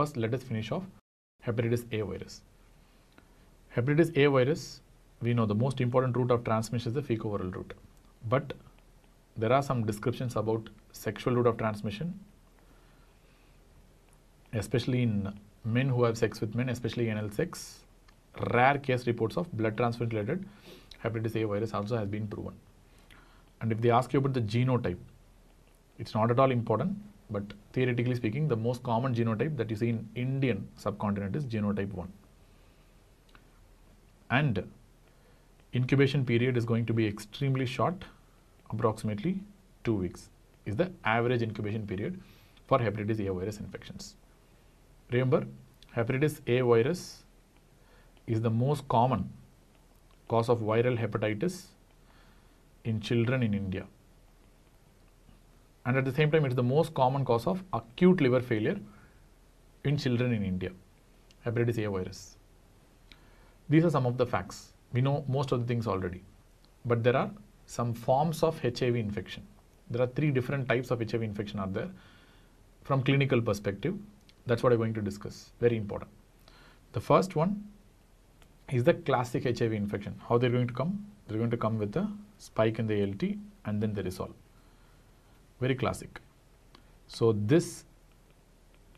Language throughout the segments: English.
First, let us finish off hepatitis A virus. Hepatitis A virus, we know the most important route of transmission is the fecal-oral route. But there are some descriptions about sexual route of transmission, especially in men who have sex with men, especially anal sex. Rare case reports of blood transfusion related hepatitis A virus also has been proven. And if they ask you about the genotype, it's not at all important, but theoretically speaking, the most common genotype that you see in Indian subcontinent is genotype 1. And incubation period is going to be extremely short, approximately 2 weeks is the average incubation period for hepatitis A virus infections. Remember, hepatitis A virus is the most common cause of viral hepatitis in children in India. And at the same time, it is the most common cause of acute liver failure in children in India. Hepatitis A virus. These are some of the facts. We know most of the things already. But there are some forms of HAV infection. There are three different types of HAV infection are there. From clinical perspective, that's what I'm going to discuss. Very important. The first one is the classic HAV infection. How they're going to come? They're going to come with a spike in the ALT and then they resolve. Very classic. So this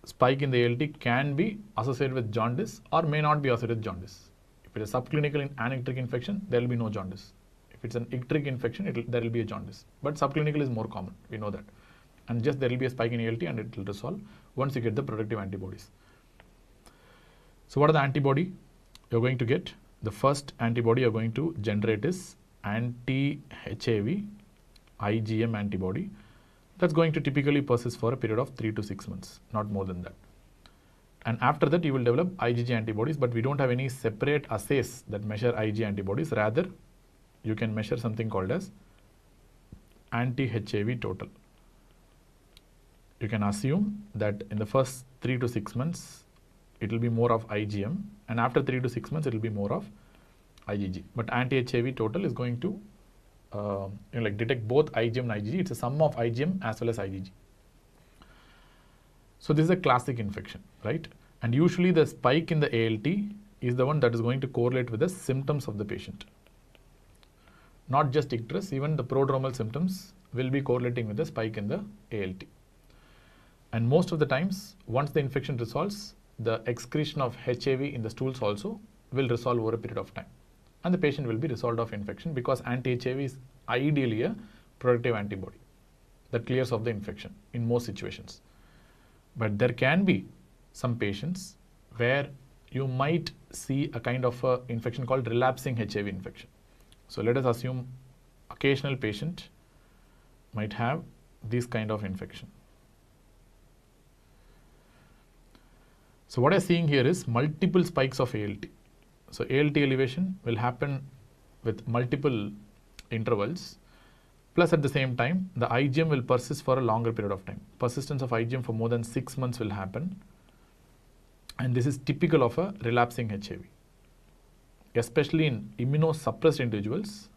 spike in the ALT can be associated with jaundice or may not be associated with jaundice. If it is subclinical anicteric infection, there will be no jaundice. If it's an icteric infection, there will be a jaundice. But subclinical is more common. We know that. And just there will be a spike in ALT and it will resolve once you get the protective antibodies. So what are the antibody you're going to get? The first antibody you're going to generate is anti-HAV IgM antibody. That's going to typically persist for a period of 3 to 6 months, not more than that. And after that, you will develop IgG antibodies, but we don't have any separate assays that measure IgG antibodies. Rather, you can measure something called as anti-HAV total. You can assume that in the first 3 to 6 months, it will be more of IgM, and after 3 to 6 months, it will be more of IgG. But anti-HAV total is going to uh, you know, like detect both IgM and IgG. It's a sum of IgM as well as IgG. So this is a classic infection, right? And usually the spike in the ALT is the one that is going to correlate with the symptoms of the patient. Not just icterus, even the prodromal symptoms will be correlating with the spike in the ALT. And most of the times, once the infection resolves, the excretion of HAV in the stools also will resolve over a period of time. And the patient will be resolved of infection because anti-HAV is ideally a protective antibody that clears off the infection in most situations. But there can be some patients where you might see a kind of a infection called relapsing HAV infection. So let us assume occasional patient might have this kind of infection. So what I'm seeing here is multiple spikes of ALT. So ALT elevation will happen with multiple intervals. Plus at the same time, the IgM will persist for a longer period of time. Persistence of IgM for more than six months will happen. And this is typical of a relapsing HAV. Especially in immunosuppressed individuals,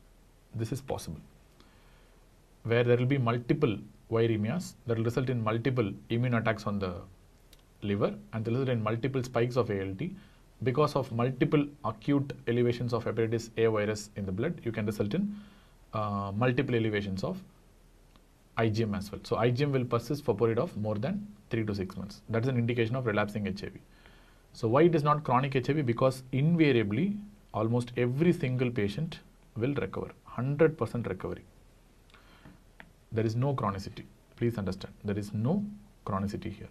this is possible. Where there will be multiple viremias that will result in multiple immune attacks on the liver and result in multiple spikes of ALT. Because of multiple acute elevations of hepatitis A virus in the blood, you can result in uh, multiple elevations of IgM as well. So IgM will persist for period of more than 3 to 6 months. That is an indication of relapsing HAV. So why it is not chronic HAV? Because invariably almost every single patient will recover, 100% recovery. There is no chronicity. Please understand, there is no chronicity here.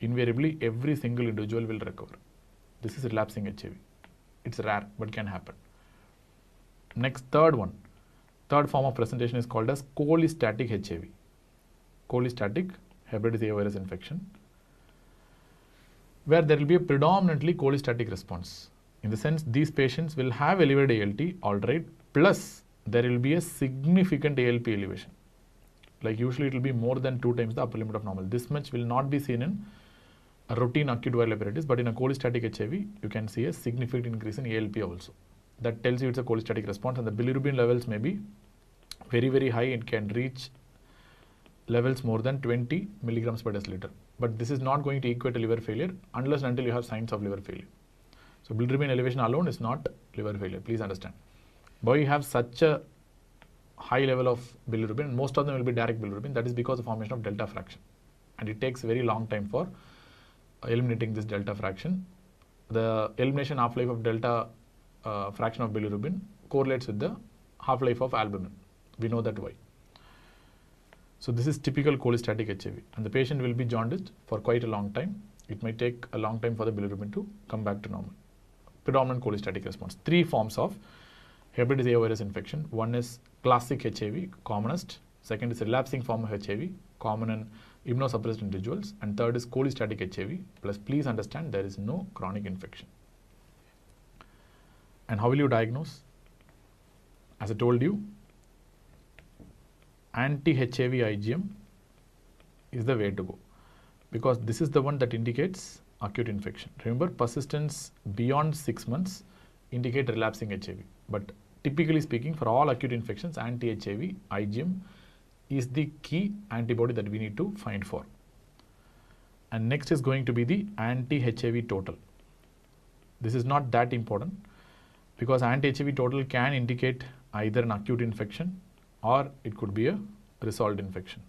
Invariably every single individual will recover. This is relapsing HAV. It's rare, but can happen. Next, third one. Third form of presentation is called as cholestatic HAV. Cholestatic hepatitis A virus infection, where there will be a predominantly cholestatic response. In the sense, these patients will have elevated ALT, all right, plus there will be a significant ALP elevation. Like usually it will be more than two times the upper limit of normal. This much will not be seen in a routine acute viral hepatitis, but in a cholestatic HAV, you can see a significant increase in ALP also. That tells you it's a cholestatic response and the bilirubin levels may be very, very high. It can reach levels more than 20 milligrams per deciliter. but this is not going to equate to liver failure unless and until you have signs of liver failure. So bilirubin elevation alone is not liver failure. Please understand. Why you have such a high level of bilirubin, most of them will be direct bilirubin. That is because of formation of delta fraction, and it takes very long time for eliminating this delta fraction. The elimination half-life of delta uh, fraction of bilirubin correlates with the half-life of albumin. We know that why. So this is typical cholestatic HAV and the patient will be jaundiced for quite a long time. It may take a long time for the bilirubin to come back to normal. Predominant cholestatic response. Three forms of hepatitis A virus infection. One is classic HAV, commonest. Second is relapsing form of HAV, common in immunosuppressed individuals. And third is cholestatic HAV. Plus, please understand there is no chronic infection. And how will you diagnose? As I told you, anti-HAV IgM is the way to go because this is the one that indicates acute infection. Remember, persistence beyond six months indicate relapsing HAV. But typically speaking, for all acute infections, anti-HAV IgM is the key antibody that we need to find for. And next is going to be the anti-HAV total. This is not that important because anti-HAV total can indicate either an acute infection or it could be a resolved infection.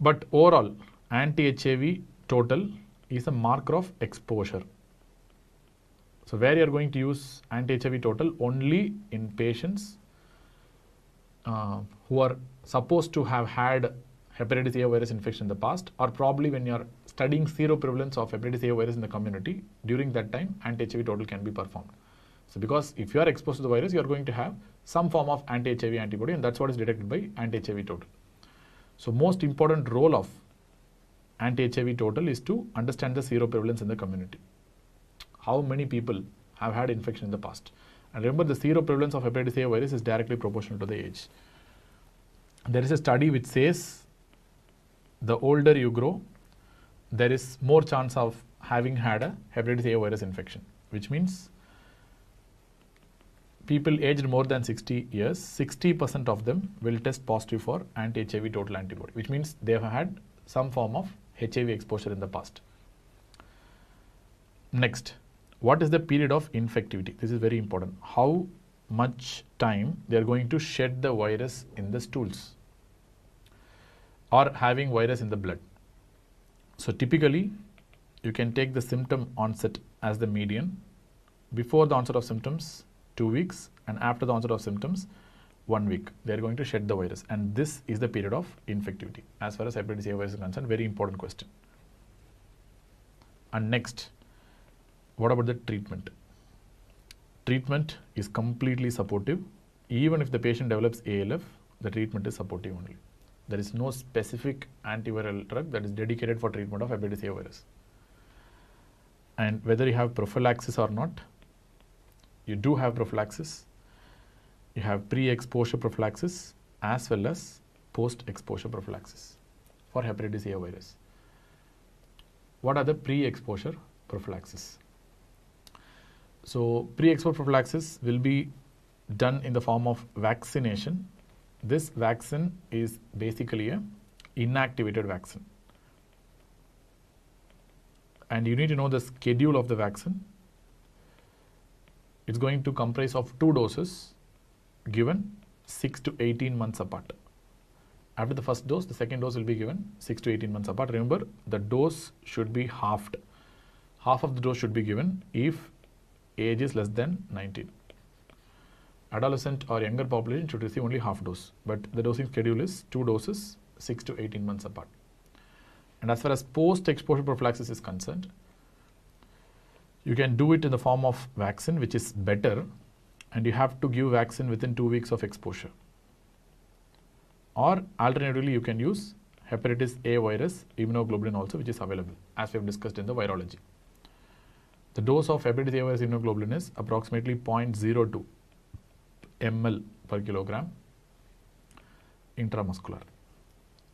But overall, anti-HAV total is a marker of exposure. So where you are going to use anti-HAV total only in patients uh, who are supposed to have had hepatitis A virus infection in the past or probably when you are studying seroprevalence of hepatitis A virus in the community during that time anti-HAV total can be performed. So because if you are exposed to the virus, you are going to have some form of anti-HAV antibody and that's what is detected by anti-HAV total. So most important role of anti-HAV total is to understand the seroprevalence in the community. How many people have had infection in the past? And remember the seroprevalence of hepatitis A virus is directly proportional to the age. There is a study which says the older you grow, there is more chance of having had a hepatitis A virus infection, which means people aged more than 60 years, 60% of them will test positive for anti-HAV total antibody, which means they have had some form of HAV exposure in the past. Next, what is the period of infectivity? This is very important. How much time they are going to shed the virus in the stools or having virus in the blood. So typically, you can take the symptom onset as the median. Before the onset of symptoms, two weeks and after the onset of symptoms one week they are going to shed the virus and this is the period of infectivity as far as hepatitis A virus is concerned very important question and next what about the treatment treatment is completely supportive even if the patient develops ALF the treatment is supportive only there is no specific antiviral drug that is dedicated for treatment of hepatitis A virus and whether you have prophylaxis or not you do have prophylaxis. You have pre-exposure prophylaxis as well as post-exposure prophylaxis for hepatitis A virus. What are the pre-exposure prophylaxis? So pre-exposure prophylaxis will be done in the form of vaccination. This vaccine is basically a inactivated vaccine. And you need to know the schedule of the vaccine it's going to comprise of two doses given 6 to 18 months apart. After the first dose, the second dose will be given 6 to 18 months apart. Remember, the dose should be halved. Half of the dose should be given if age is less than 19. Adolescent or younger population should receive only half dose, but the dosing schedule is two doses, 6 to 18 months apart. And as far as post-exposure prophylaxis is concerned, you can do it in the form of vaccine, which is better, and you have to give vaccine within two weeks of exposure. Or alternatively, you can use hepatitis A virus immunoglobulin also, which is available, as we have discussed in the virology. The dose of hepatitis A virus immunoglobulin is approximately 0.02 ml per kilogram intramuscular.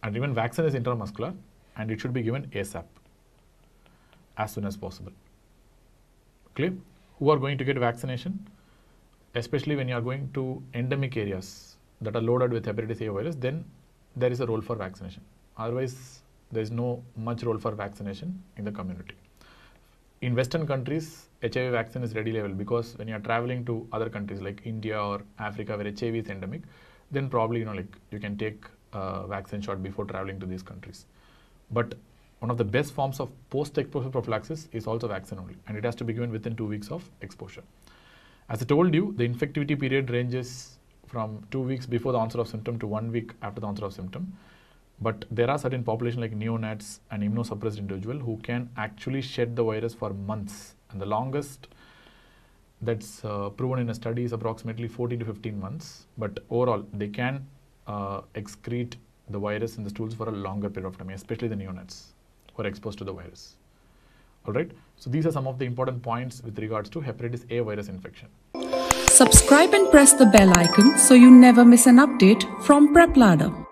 And even vaccine is intramuscular and it should be given ASAP as soon as possible clear who are going to get vaccination especially when you are going to endemic areas that are loaded with hepatitis A virus then there is a role for vaccination Otherwise, there is no much role for vaccination in the community. In Western countries, HAV vaccine is readily available because when you are traveling to other countries like India or Africa where HAV is endemic, then probably you know like you can take a vaccine shot before traveling to these countries. But one of the best forms of post-exposure prophylaxis is also vaccine only, and it has to be given within two weeks of exposure. As I told you, the infectivity period ranges from two weeks before the onset of symptom to one week after the onset of symptom. But there are certain population like neonates and immunosuppressed individual who can actually shed the virus for months. And the longest that's uh, proven in a study is approximately 14 to 15 months. But overall, they can uh, excrete the virus in the stools for a longer period of time, especially the neonates who are exposed to the virus. Alright, so these are some of the important points with regards to hepatitis A virus infection. Subscribe and press the bell icon so you never miss an update from PrepLadder.